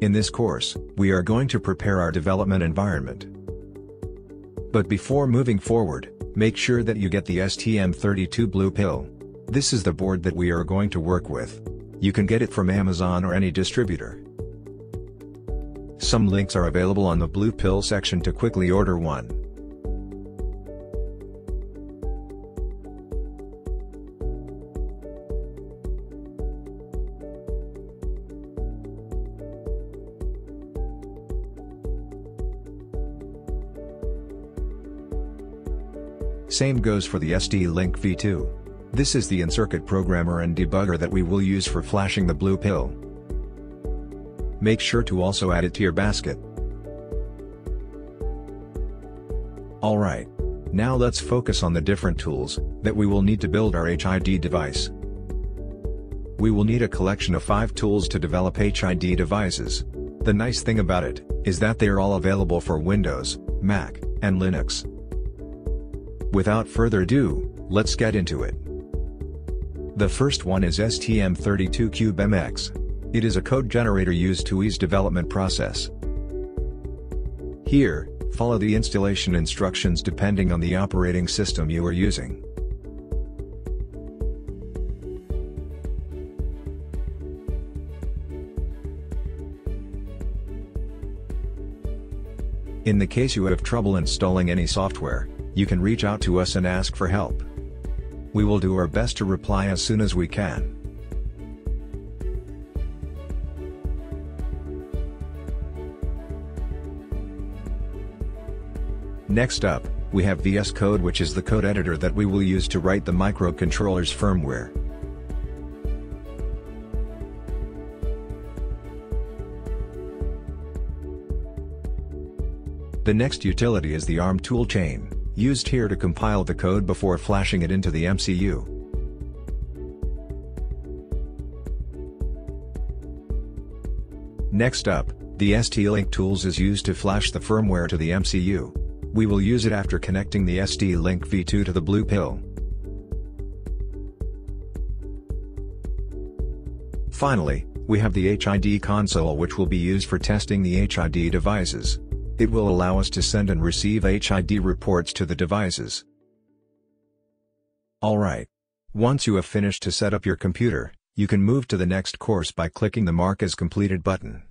In this course, we are going to prepare our development environment. But before moving forward, make sure that you get the STM32 Blue Pill. This is the board that we are going to work with. You can get it from Amazon or any distributor. Some links are available on the Blue Pill section to quickly order one. Same goes for the ST-Link V2. This is the in-circuit programmer and debugger that we will use for flashing the blue pill. Make sure to also add it to your basket. Alright. Now let's focus on the different tools that we will need to build our HID device. We will need a collection of 5 tools to develop HID devices. The nice thing about it is that they are all available for Windows, Mac, and Linux. Without further ado, let's get into it. The first one is STM32CubeMX. It is a code generator used to ease development process. Here, follow the installation instructions depending on the operating system you are using. In the case you have trouble installing any software, you can reach out to us and ask for help. We will do our best to reply as soon as we can. Next up, we have VS Code which is the code editor that we will use to write the microcontroller's firmware. The next utility is the ARM toolchain, used here to compile the code before flashing it into the MCU. Next up, the ST-Link tools is used to flash the firmware to the MCU. We will use it after connecting the ST-Link V2 to the blue pill. Finally, we have the HID console which will be used for testing the HID devices. It will allow us to send and receive HID reports to the devices. Alright. Once you have finished to set up your computer, you can move to the next course by clicking the Mark as Completed button.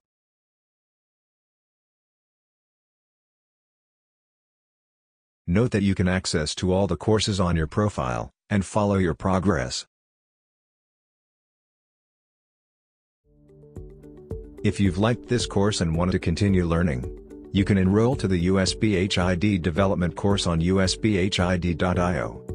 Note that you can access to all the courses on your profile, and follow your progress. If you've liked this course and want to continue learning, you can enroll to the USB HID development course on usbhid.io.